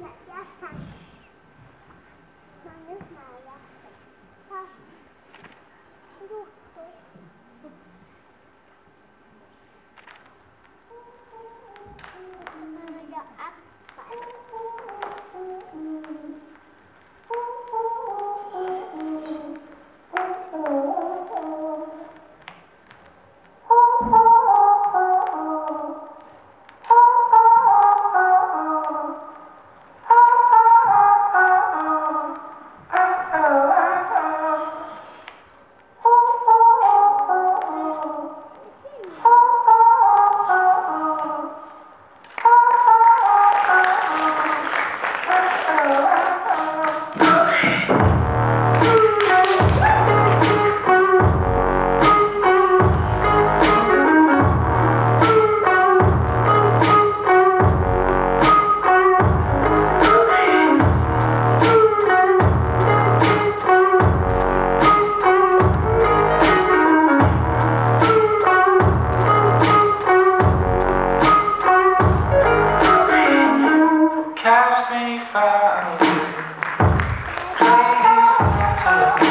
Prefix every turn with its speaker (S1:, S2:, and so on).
S1: Thank you.
S2: Thank.